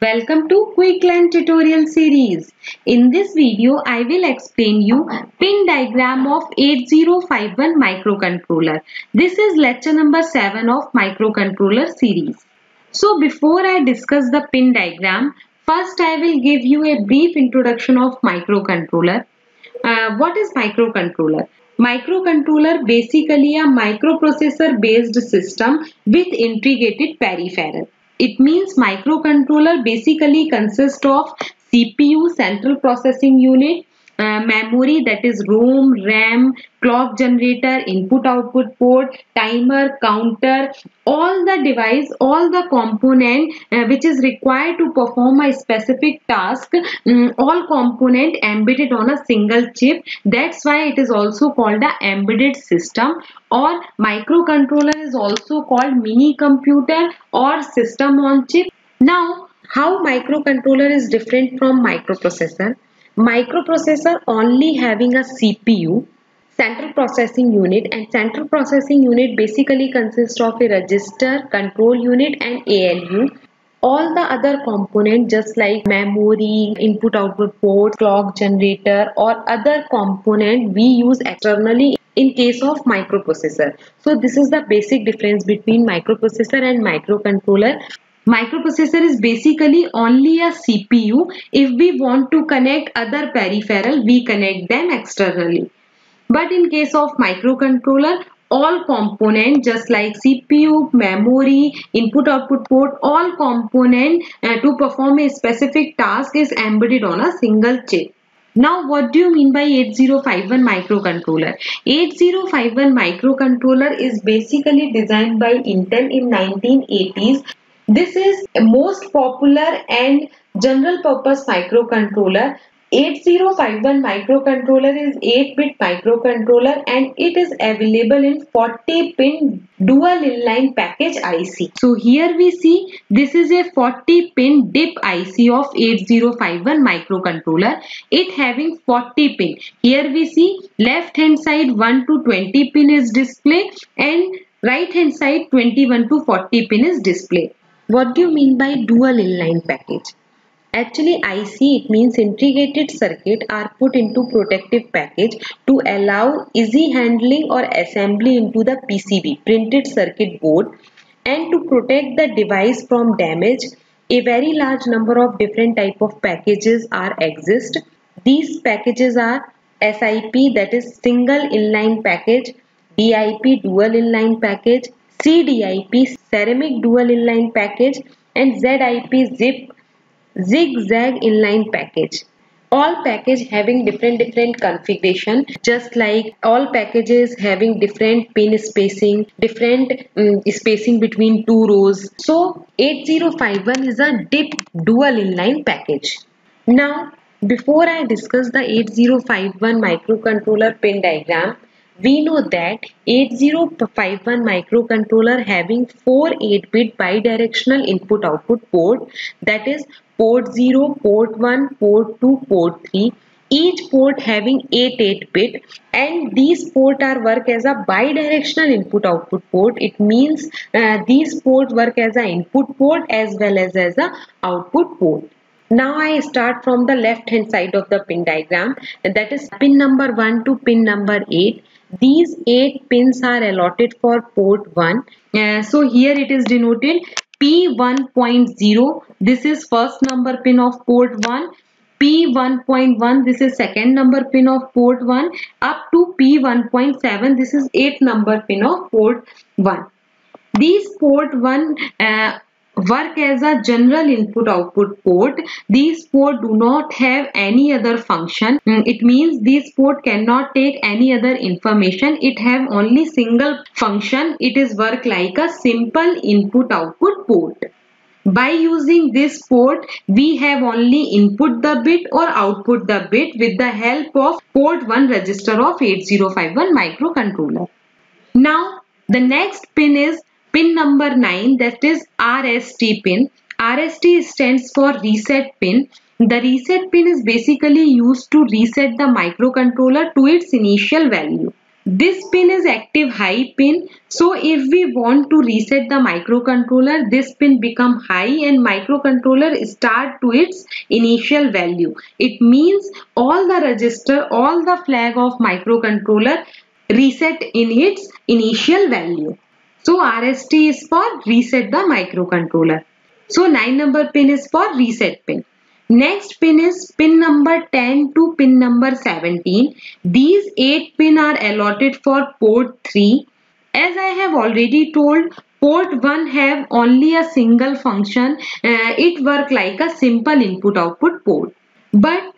welcome to Quicklearn tutorial series. In this video, I will explain you pin diagram of 8051 microcontroller. This is lecture number 7 of microcontroller series. So before I discuss the pin diagram, first I will give you a brief introduction of microcontroller. Uh, what is microcontroller? Microcontroller basically a microprocessor based system with integrated peripheral. It means microcontroller basically consists of CPU, central processing unit, uh, memory that is ROM, RAM, clock generator, input output port, timer, counter, all the device, all the component uh, which is required to perform a specific task, um, all component embedded on a single chip. That's why it is also called the embedded system or microcontroller is also called mini computer or system on chip. Now, how microcontroller is different from microprocessor? Microprocessor only having a CPU central processing unit and central processing unit basically consists of a register control unit and ALU all the other component just like memory input output port clock generator or other component we use externally in case of microprocessor. So this is the basic difference between microprocessor and microcontroller Microprocessor is basically only a CPU. If we want to connect other peripheral, we connect them externally. But in case of microcontroller, all component just like CPU, memory, input output port, all component uh, to perform a specific task is embedded on a single chip. Now what do you mean by 8051 microcontroller? 8051 microcontroller is basically designed by Intel in 1980s this is most popular and general purpose microcontroller. 8051 microcontroller is 8-bit microcontroller and it is available in 40-pin dual inline package IC. So here we see this is a 40-pin DIP IC of 8051 microcontroller. It having 40 pin. Here we see left hand side 1 to 20 pin is display and right hand side 21 to 40 pin is display. What do you mean by dual inline package? Actually IC it means integrated circuit are put into protective package to allow easy handling or assembly into the PCB printed circuit board and to protect the device from damage a very large number of different type of packages are exist. These packages are SIP that is single inline package, DIP dual inline package, CDIP ceramic dual inline package and ZIP zip zigzag inline package. All package having different different configuration just like all packages having different pin spacing different um, spacing between two rows. So 8051 is a dip dual inline package. Now before i discuss the 8051 microcontroller pin diagram we know that 8051 microcontroller having 4 8-bit bidirectional input output port that is port 0, port 1, port 2, port 3 each port having 8 8 bit and these port are work as a bidirectional input output port. It means uh, these port work as a input port as well as as a output port. Now I start from the left hand side of the pin diagram that is pin number 1 to pin number 8 these 8 pins are allotted for port 1. Uh, so here it is denoted P1.0. This is first number pin of port 1. P1.1 this is second number pin of port 1 up to P1.7 this is 8 number pin of port 1. These port 1 uh, work as a general input output port. These port do not have any other function. Mm, it means this port cannot take any other information. It have only single function. It is work like a simple input output port. By using this port, we have only input the bit or output the bit with the help of port 1 register of 8051 microcontroller. Now, the next pin is Pin number 9 that is RST pin. RST stands for reset pin. The reset pin is basically used to reset the microcontroller to its initial value. this pin is active high pin so if we want to reset the microcontroller this pin become high and microcontroller start to its initial value it means all the register all the flag of microcontroller reset in its initial value so RST is for reset the microcontroller so 9 number pin is for reset pin Next pin is pin number 10 to pin number 17. These 8 pin are allotted for port 3. As I have already told, port 1 have only a single function. Uh, it work like a simple input output port. But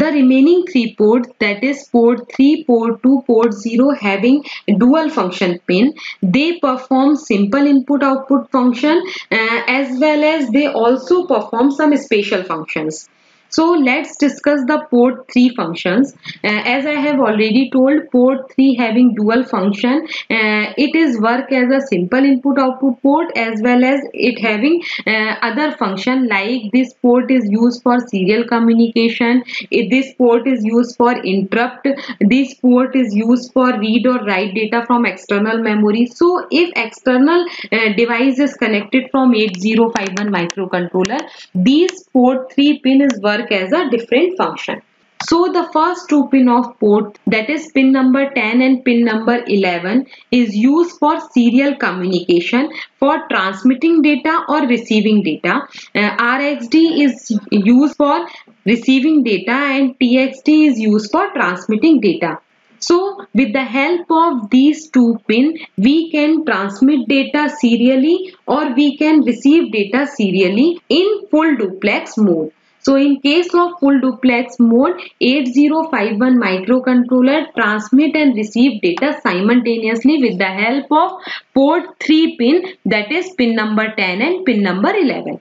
the remaining three ports that is port 3, port 2, port 0 having dual function pin they perform simple input output function uh, as well as they also perform some special functions. So let's discuss the port 3 functions. Uh, as I have already told port 3 having dual function uh, it is work as a simple input output port as well as it having uh, other function like this port is used for serial communication this port is used for interrupt this port is used for read or write data from external memory so if external uh, device is connected from 8051 microcontroller these port 3 pin is work work as a different function. So the first two pin of port that is pin number 10 and pin number 11 is used for serial communication for transmitting data or receiving data. Uh, RxD is used for receiving data and TXD is used for transmitting data. So with the help of these two pin we can transmit data serially or we can receive data serially in full duplex mode. So in case of full duplex mode, 8051 microcontroller transmit and receive data simultaneously with the help of port 3 pin that is pin number 10 and pin number 11.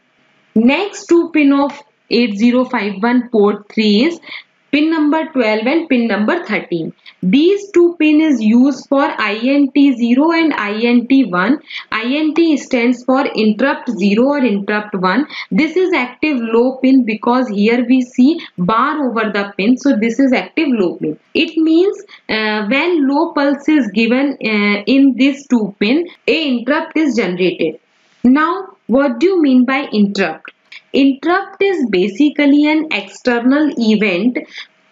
Next two pin of 8051 port 3 is pin number 12 and pin number 13. These two pin is used for INT0 and INT1. INT stands for interrupt 0 or interrupt 1. This is active low pin because here we see bar over the pin. So this is active low pin. It means uh, when low pulse is given uh, in this two pin, a interrupt is generated. Now what do you mean by interrupt? Interrupt is basically an external event.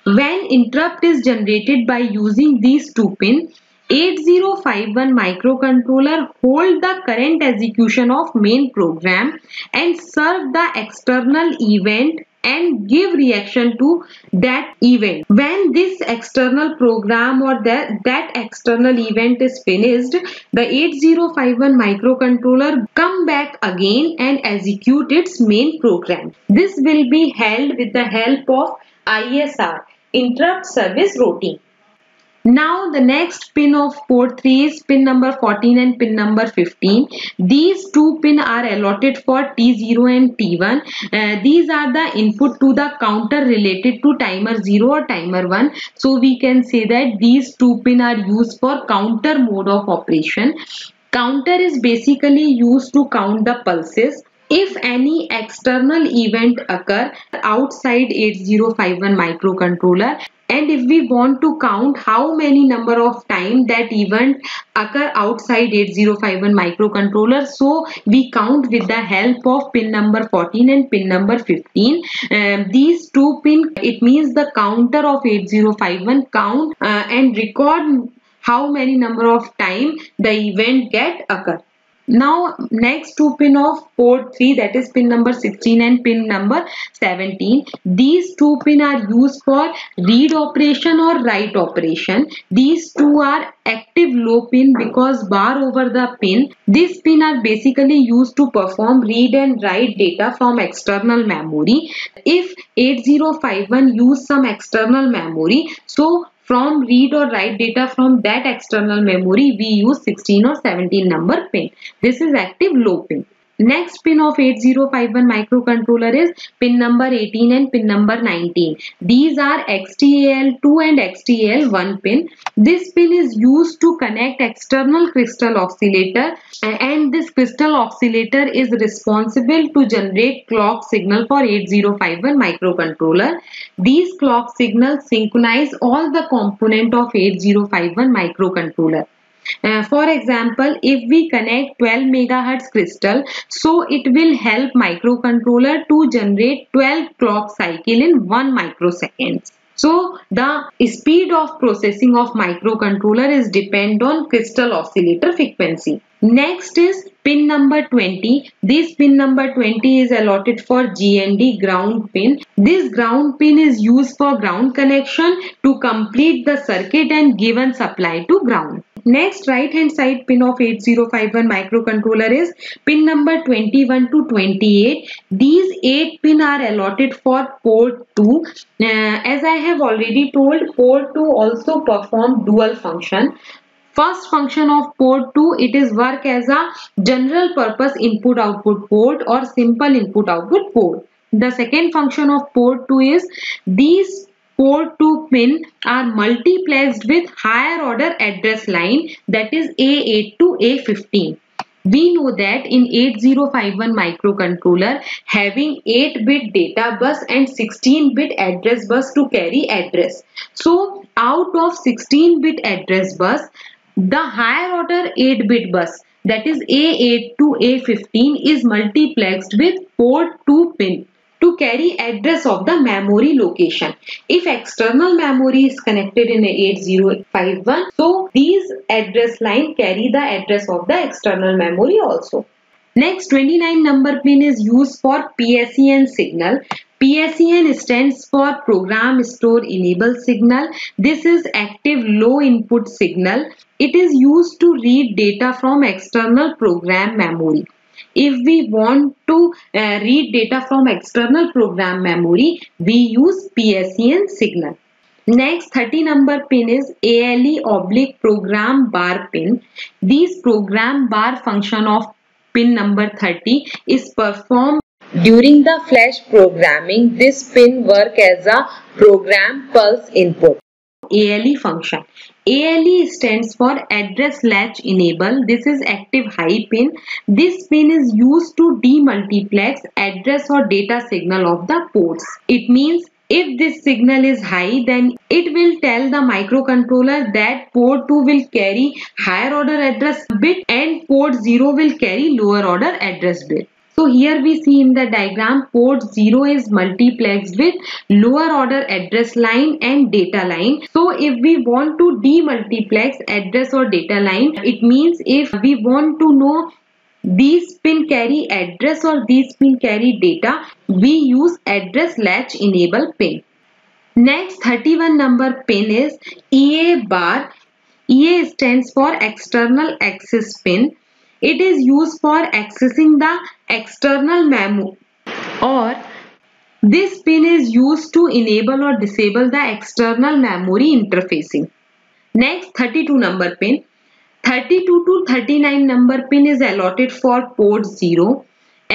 When interrupt is generated by using these two pin, 8051 microcontroller hold the current execution of main program and serve the external event and give reaction to that event. When this external program or that, that external event is finished, the 8051 microcontroller come back again and execute its main program. This will be held with the help of ISR interrupt service routine. Now the next pin of port 3 is pin number 14 and pin number 15. These two pin are allotted for T0 and T1. Uh, these are the input to the counter related to timer 0 or timer 1. So we can say that these two pin are used for counter mode of operation. Counter is basically used to count the pulses if any external event occur outside 8051 microcontroller and if we want to count how many number of time that event occur outside 8051 microcontroller so we count with the help of pin number 14 and pin number 15 um, these two pin it means the counter of 8051 count uh, and record how many number of time the event get occur now next two pin of port 3 that is pin number 16 and pin number 17. These two pin are used for read operation or write operation. These two are active low pin because bar over the pin. These pin are basically used to perform read and write data from external memory. If 8051 use some external memory so from read or write data from that external memory we use 16 or 17 number pin. This is active low pin Next pin of 8051 microcontroller is pin number 18 and pin number 19. These are XTAL2 and XTAL1 pin. This pin is used to connect external crystal oscillator and this crystal oscillator is responsible to generate clock signal for 8051 microcontroller. These clock signals synchronize all the component of 8051 microcontroller. Uh, for example, if we connect 12 megahertz crystal, so it will help microcontroller to generate 12 clock cycle in 1 microsecond. So the speed of processing of microcontroller is depend on crystal oscillator frequency. Next is pin number 20. This pin number 20 is allotted for GND ground pin. This ground pin is used for ground connection to complete the circuit and given supply to ground. Next right hand side pin of 8051 microcontroller is pin number 21 to 28. These 8 pin are allotted for port 2. Uh, as I have already told port 2 also perform dual function. First function of port 2 it is work as a general purpose input output port or simple input output port. The second function of port 2 is these port 2 pin are multiplexed with higher order address line that is A8 to A15. We know that in 8051 microcontroller having 8-bit data bus and 16-bit address bus to carry address. So out of 16-bit address bus, the higher order 8-bit bus that is A8 to A15 is multiplexed with port 2 pin to carry address of the memory location. If external memory is connected in 8051, so these address line carry the address of the external memory also. Next 29 number pin is used for PSEN signal. PSEN stands for program store enable signal. This is active low input signal. It is used to read data from external program memory if we want to uh, read data from external program memory we use PSEN signal. Next 30 number pin is ALE oblique program bar pin. This program bar function of pin number 30 is performed during the flash programming. This pin work as a program pulse input ALE function. ALE stands for address latch enable. This is active high pin. This pin is used to demultiplex address or data signal of the ports. It means if this signal is high then it will tell the microcontroller that port 2 will carry higher order address bit and port 0 will carry lower order address bit. So here we see in the diagram port 0 is multiplexed with lower order address line and data line. So if we want to demultiplex address or data line, it means if we want to know these pin carry address or these pin carry data, we use address latch enable pin. Next 31 number pin is EA bar. EA stands for external access pin. It is used for accessing the external memory or this pin is used to enable or disable the external memory interfacing. Next 32 number pin. 32 to 39 number pin is allotted for port 0.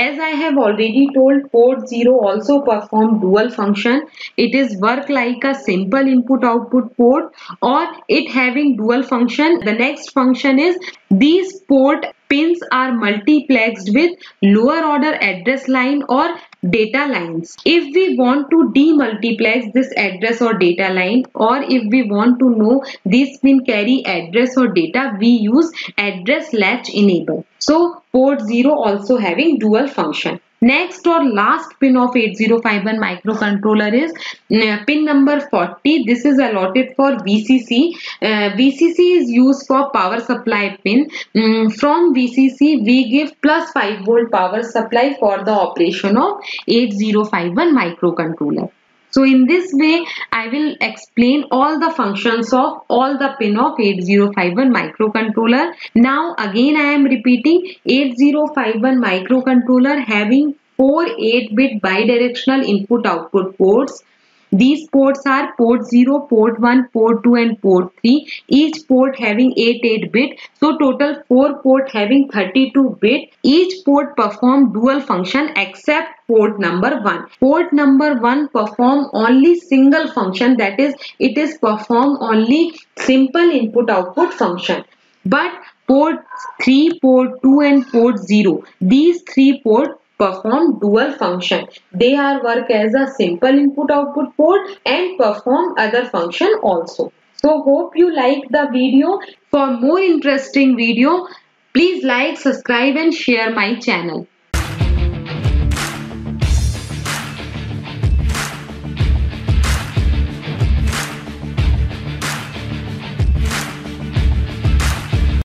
As I have already told port 0 also perform dual function. It is work like a simple input output port or it having dual function. The next function is these port pins are multiplexed with lower order address line or data lines. If we want to demultiplex this address or data line or if we want to know this pin carry address or data, we use address latch enable. So port 0 also having dual function. Next or last pin of 8051 microcontroller is uh, pin number 40. This is allotted for VCC. Uh, VCC is used for power supply pin. Um, from VCC we give plus 5 volt power supply for the operation of 8051 microcontroller. So in this way, I will explain all the functions of all the pin of 8051 microcontroller. Now again I am repeating 8051 microcontroller having four 8-bit bidirectional input output ports These ports are port 0, port 1, port 2 and port 3. Each port having 8 8 bit. So total 4 port having 32 bit. Each port perform dual function except port number 1. Port number 1 perform only single function that is it is perform only simple input output function. But port 3, port 2 and port 0 these three port perform dual function. They are work as a simple input output port and perform other function also. So hope you like the video. For more interesting video, please like, subscribe and share my channel.